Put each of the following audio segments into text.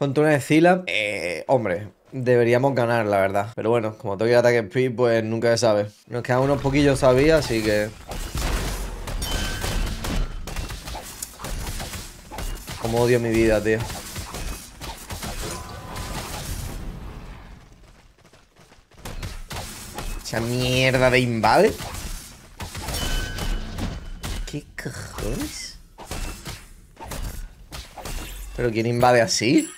Contra una Zila, eh, hombre, deberíamos ganar, la verdad. Pero bueno, como tengo que ataque speed, pues nunca se sabe. Nos quedan unos poquillos todavía, así que... Como odio mi vida, tío. Esa mierda de invade. ¿Qué cojones? ¿Pero quién invade así?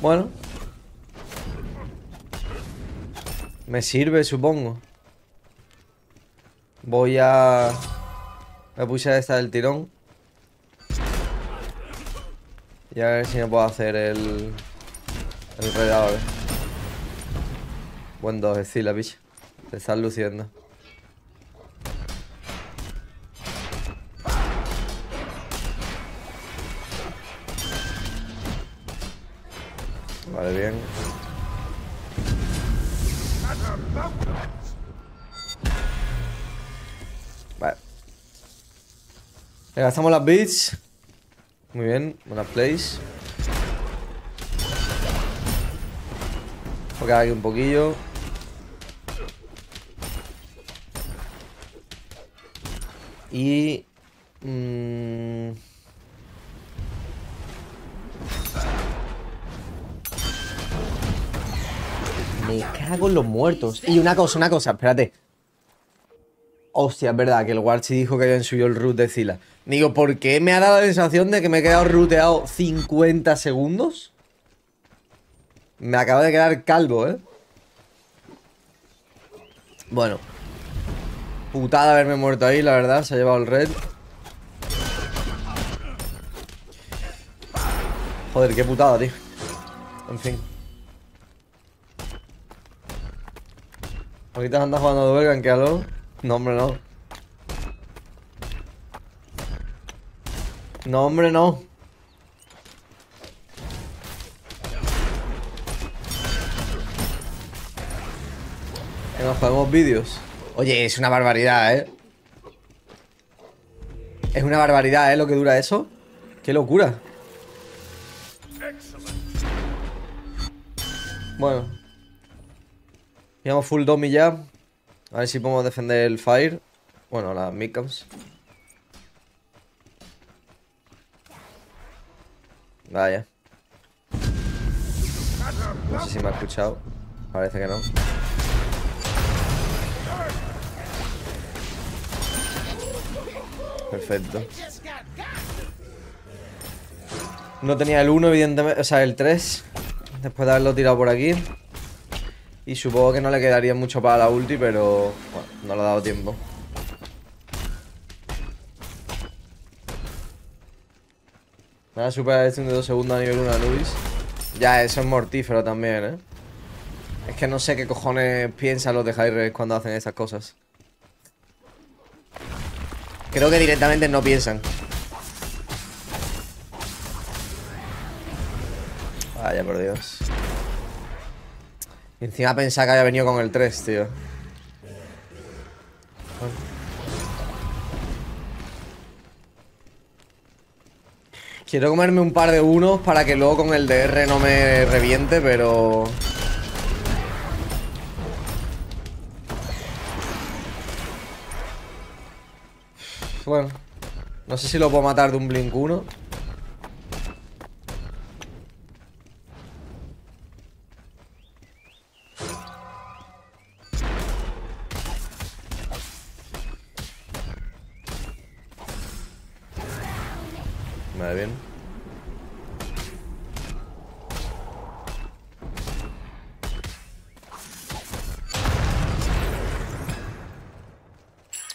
Bueno. Me sirve, supongo. Voy a... Me puse esta del tirón. Y a ver si me puedo hacer el... El redado. Buen 2, es la bicha. Te estás luciendo. Gastamos las beats. Muy bien, buenas plays. A aquí un poquillo. Y... Mmm, me cago en los muertos. Y una cosa, una cosa, espérate. Hostia, es verdad que el Warchi dijo que habían subido el root de Zila. Digo, ¿por qué me ha dado la sensación de que me he quedado ruteado 50 segundos? Me acaba de quedar calvo, ¿eh? Bueno. Putada haberme muerto ahí, la verdad. Se ha llevado el red. Joder, qué putada, tío. En fin. Ahorita anda jugando a duel, que algo. No, hombre, no. No, hombre, no. Nos jugamos vídeos. Oye, es una barbaridad, ¿eh? Es una barbaridad, ¿eh? Lo que dura eso. Qué locura. Bueno. Llevamos full domi ya. A ver si podemos defender el fire. Bueno, las midcams. Vaya. No sé si me ha escuchado. Parece que no. Perfecto. No tenía el 1, evidentemente. O sea, el 3. Después de haberlo tirado por aquí. Y supongo que no le quedaría mucho para la ulti, pero bueno, no le ha dado tiempo. Nada, super este de 2 segundos a nivel 1 Anubis. Ya, eso es mortífero también, ¿eh? Es que no sé qué cojones piensan los de High cuando hacen esas cosas. Creo que directamente no piensan. Vaya por Dios. Encima pensaba que había venido con el 3, tío. Quiero comerme un par de unos para que luego con el DR no me reviente, pero... Bueno, no sé si lo puedo matar de un Blink 1.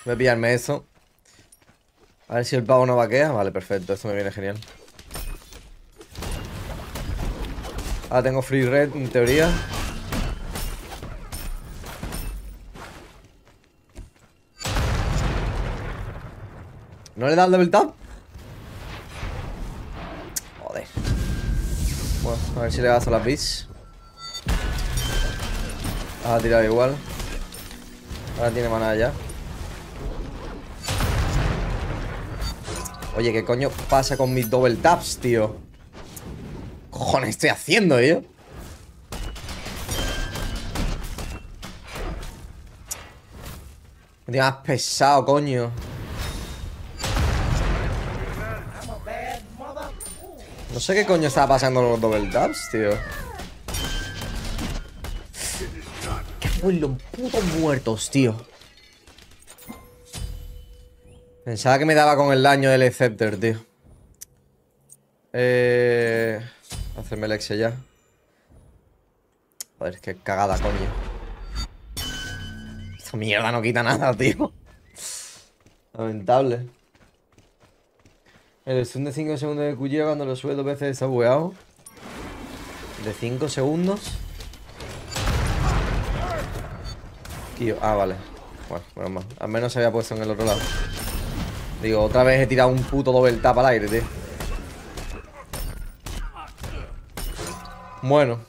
Voy a pillarme eso. A ver si el pavo no vaquea. Vale, perfecto. Esto me viene genial. Ahora tengo free red en teoría. ¿No le da el double tap? Joder. Bueno, a ver si le a las bits. Ha tirado igual. Ahora tiene maná ya. Oye, ¿qué coño pasa con mis double taps, tío? ¿Qué cojones estoy haciendo, yo? Me más pesado, coño. No sé qué coño estaba pasando con los double taps, tío. ¿Qué los putos muertos, tío? Pensaba que me daba con el daño del Scepter, tío. Eh... Hacerme el exe ya. Joder, qué cagada, coño. Esta mierda no quita nada, tío. Lamentable. El zoom de 5 segundos de cuchillo cuando lo sube dos veces está bugueado. De 5 segundos. Tío, ah, vale. Bueno, menos mal. Al menos se había puesto en el otro lado. Digo, otra vez he tirado un puto doble tap al aire, tío. Bueno.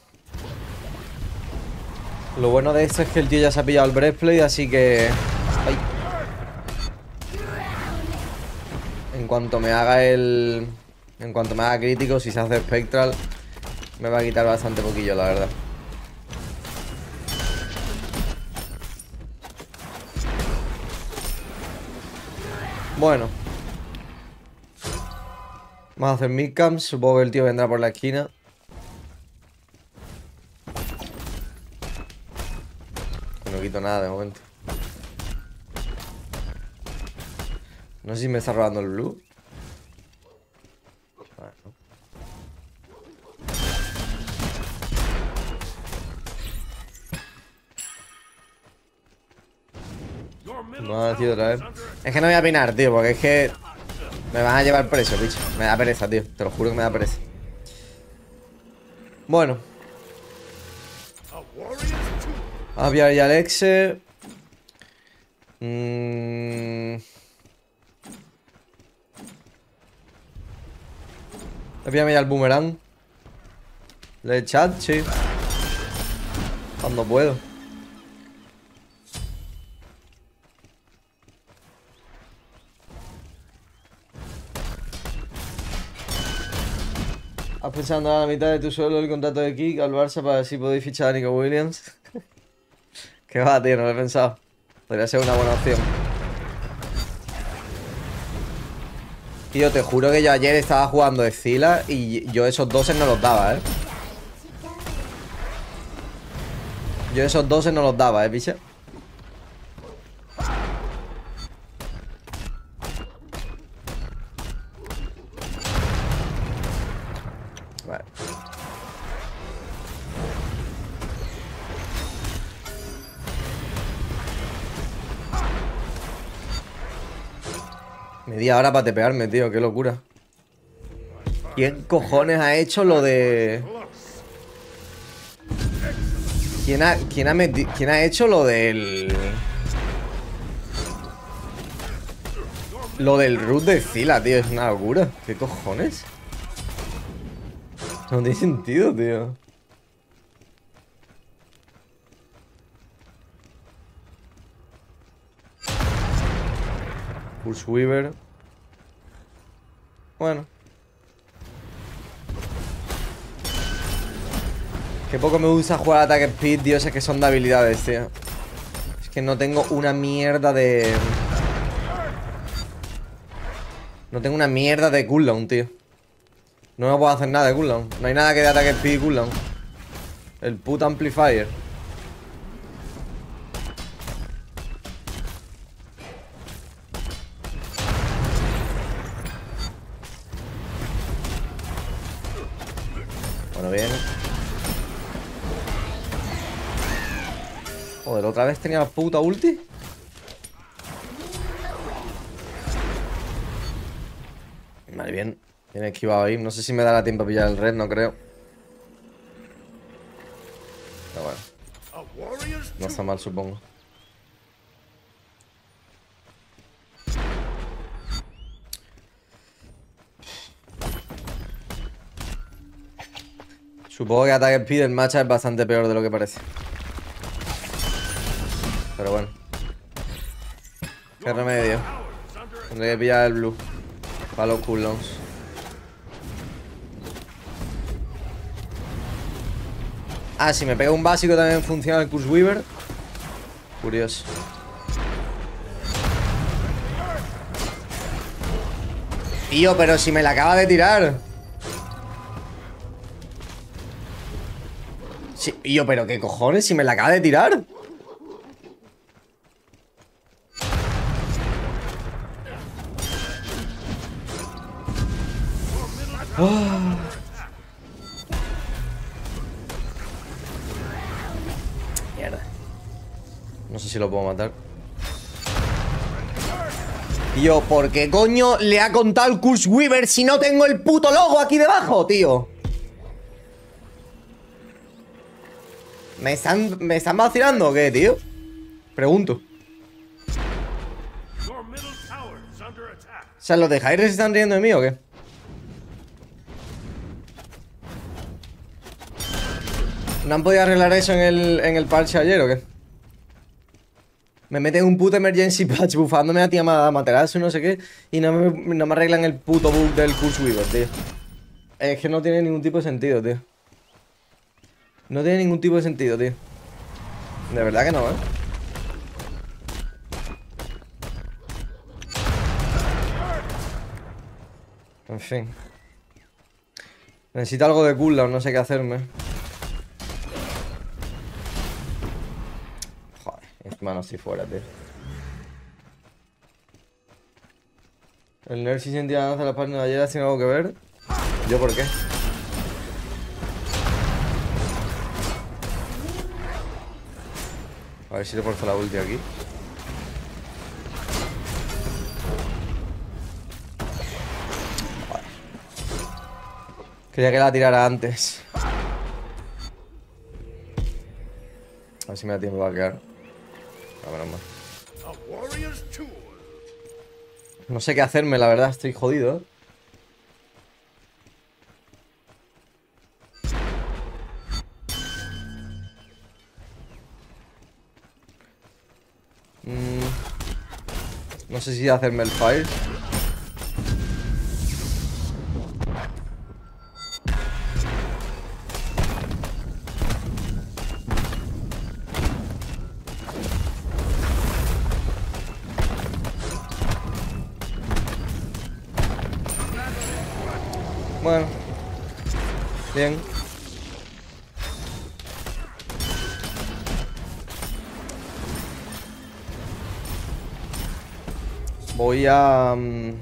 Lo bueno de esto es que el tío ya se ha pillado el breastplate, así que... En cuanto me haga el... En cuanto me haga crítico, si se hace spectral, me va a quitar bastante poquillo, la verdad. Bueno. Vamos a hacer midcamps. Supongo que el tío vendrá por la esquina. No quito nada de momento. No sé si me está robando el blue. No, ha otra vez. Es que no voy a opinar, tío, porque es que me van a llevar preso, bicho. Me da pereza, tío. Te lo juro que me da pereza. Bueno. Aviar y Alexe. Mmm... Envíame ya el boomerang. Le chat, sí. Cuando puedo. ¿Has pensado en dar a la mitad de tu suelo el contrato de Kik al Barça para ver si podéis fichar a Nico Williams? ¿Qué va, tío? No lo he pensado. Podría ser una buena opción. Tío, te juro que yo ayer estaba jugando de Zila y yo esos doses no los daba, ¿eh? Yo esos doses no los daba, ¿eh, picha? Media hora para tepearme, tío, qué locura. ¿Quién cojones ha hecho lo de...? ¿Quién ha, quién ha, ¿Quién ha hecho lo del...? Lo del root de Zila, tío, es una locura. ¿Qué cojones? No tiene sentido, tío. Pulse Weaver. Bueno. Qué poco me gusta jugar ataque speed, dios, es que son de habilidades, tío. Es que no tengo una mierda de... No tengo una mierda de cooldown, tío. No me puedo hacer nada de cooldown. No hay nada que de ataque speed y cooldown. El puto amplifier. ¿Otra vez tenía la puta ulti? Vale, bien. Bien esquivado ahí. No sé si me dará tiempo a pillar el red, no creo. Pero bueno. No está mal, supongo. Supongo que ataque speed el matcha es bastante peor de lo que parece. Pero bueno. Qué remedio. Tendré que pillar el blue. Para los cooldowns. Ah, si me pega un básico también funciona el Curse Weaver. Curioso. Tío, pero si me la acaba de tirar. Sí, tío, pero qué cojones, si me la acaba de tirar. Lo puedo matar. Tío, ¿por qué coño le ha contado el Curse Weaver si no tengo el puto logo aquí debajo, tío? ¿Me están, ¿Me están vacilando o qué, tío? Pregunto. O sea, ¿los de Jair se están riendo de mí o qué? ¿No han podido arreglar eso en el, en el parche ayer o qué? Me meten un puto emergency patch bufándome a tía Materasu y no sé qué Y no me, no me arreglan el puto bug del Curse Weaver, tío. Es que no tiene ningún tipo de sentido, tío. No tiene ningún tipo de sentido, tío. De verdad que no, ¿eh? En fin. Necesito algo de cooldown, no sé qué hacerme Mano, si fuera, tío. El nerd si sentía danza de la página de ayer, ¿tiene algo que ver? ¿Yo por qué? A ver si le porto la ulti aquí. Quería que la tirara antes. A ver si me da tiempo a quedar. No sé qué hacerme, la verdad, estoy jodido. Mm. No sé si hacerme el fire. Bueno. Bien. Voy a... Mm,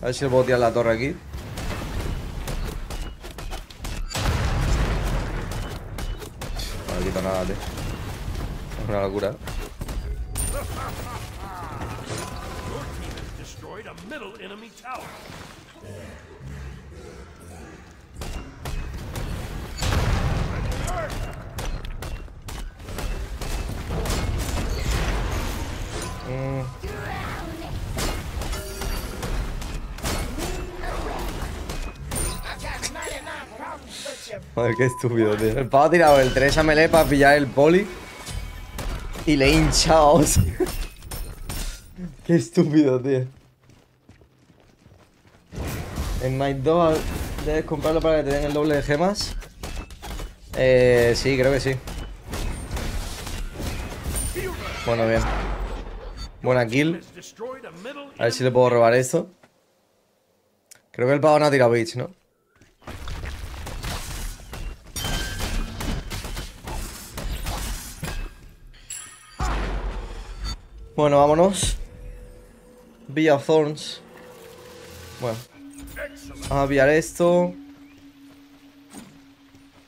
a ver si le puedo tirar la torre aquí. No le quito nada. Es una locura. Joder, qué estúpido, tío. El pavo ha tirado el 3 a melee para pillar el poli. Y le he hinchado. qué estúpido, tío. En Night 2 debes comprarlo para que te den el doble de gemas. Eh, sí, creo que sí. Bueno, bien. Buena kill. A ver si le puedo robar esto. Creo que el pavo no ha tirado bitch, ¿no? Bueno, vámonos. Villa Thorns. Bueno. Vamos a enviar esto.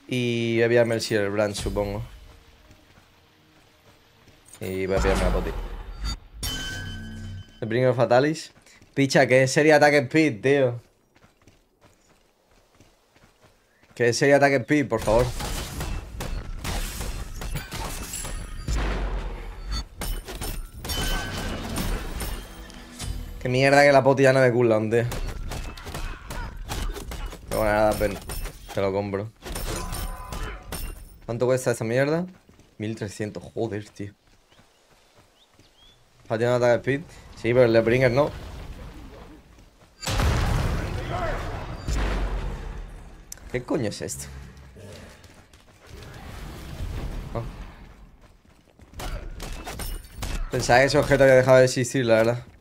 Y voy a enviarme el Silver supongo. Y voy a pillarme la poti. El Bringer Fatalis. Picha, que sería Attack Speed, tío. Que sería Attack Speed, por favor. Qué mierda que la potilla no me culan, tío. Pero bueno, nada, pena. Te lo compro. ¿Cuánto cuesta esa mierda? 1300, joder, tío. ¿Patina de ataque speed? Sí, pero el de Bringer no. ¿Qué coño es esto? Oh. Pensaba que ese objeto había dejado de existir, la verdad.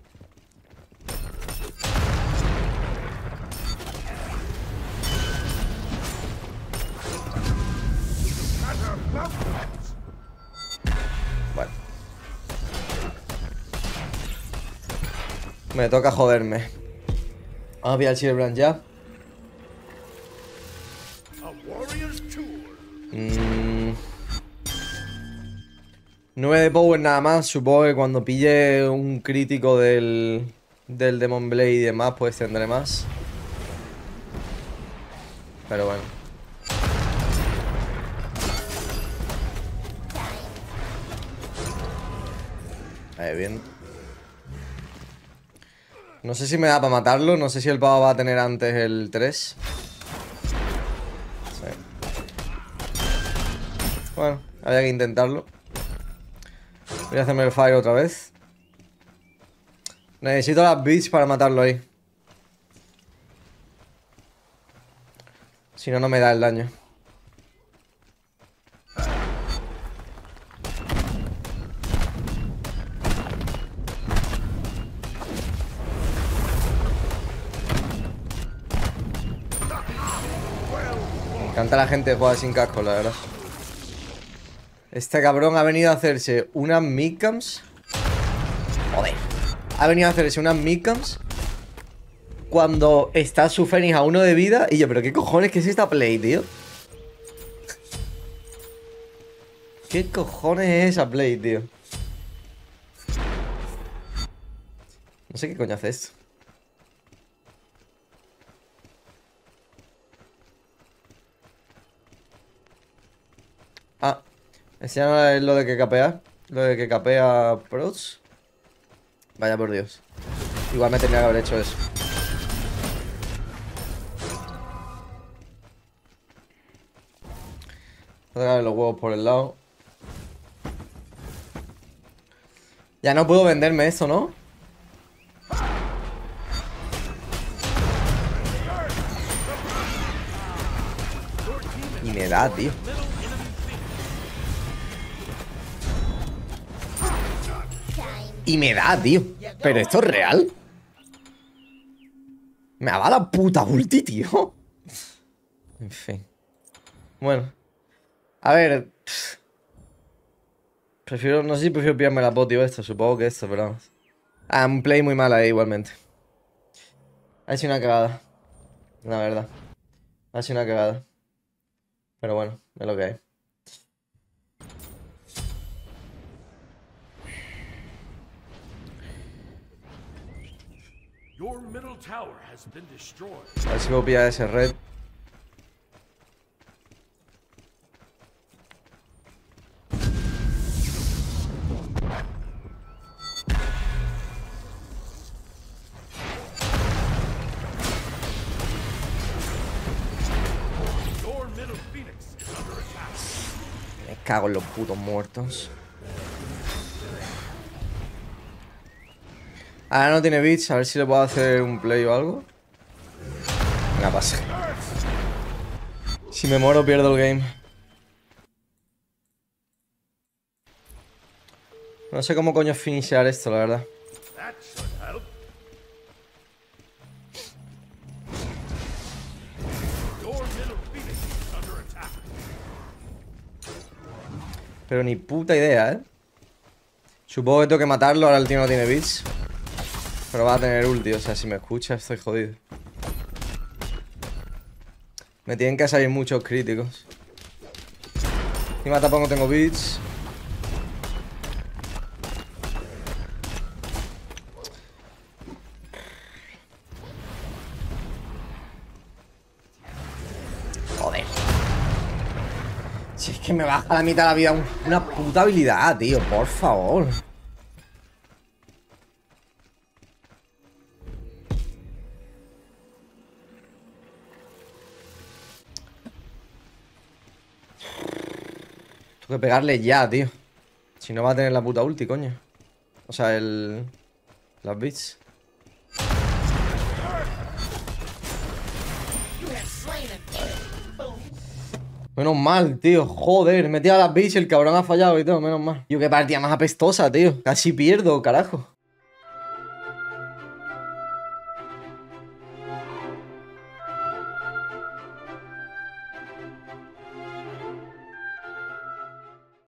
Me toca joderme. Vamos a pillar el Silverbrand ya. Mm. 9 de power nada más. Supongo que cuando pille un crítico del, del Demon Blade y demás, pues tendré más. Pero bueno. Ahí bien. No sé si me da para matarlo. No sé si el pavo va a tener antes el 3. Bueno, había que intentarlo. Voy a hacerme el fire otra vez. Necesito las beats para matarlo ahí. Si no, no me da el daño. Me encanta la gente que juega sin casco, la verdad. Este cabrón ha venido a hacerse unas midcams. Joder. Ha venido a hacerse unas midcams cuando está su Fénix a uno de vida. Y yo, pero ¿qué cojones que es esta play, tío? ¿Qué cojones es esa play, tío? No sé qué coño hace esto. Ah, ese ya no es lo de que capea. Lo de que capea pros. Vaya por Dios. Igual me tenía que haber hecho eso. Darle los huevos por el lado. Ya no puedo venderme eso, ¿no? Y me da, tío. Y me da, tío. Pero esto es real. Me ha dado puta ulti, tío. En fin. Bueno. A ver. Prefiero, no sé si prefiero pillarme la bot o esto. Supongo que esto, pero vamos. Ah, un play muy mal ahí igualmente. Ha sido una cagada. La verdad. Ha sido una cagada. Pero bueno, es lo que hay. A ver si puedo pillar ese red. Your middle. Me cago en los putos muertos. Ahora no tiene bits, a ver si le puedo hacer un play o algo. Venga, pasa. Si me muero pierdo el game. No sé cómo coño finishear esto, la verdad. Pero ni puta idea, ¿eh? Supongo que tengo que matarlo, ahora el tío no tiene bits. Pero va a tener ulti, o sea, si me escucha estoy jodido. Me tienen que salir muchos críticos. Encima tampoco tengo bits. Joder. Si es que me baja la mitad de la vida un- una puta habilidad, tío, por favor. Que pegarle ya, tío. Si no va a tener la puta ulti, coño. O sea, el... Las bits. Menos mal, tío. Joder, metí a las bichas, el cabrón ha fallado y todo, menos mal. Yo qué partida más apestosa, tío. Casi pierdo, carajo.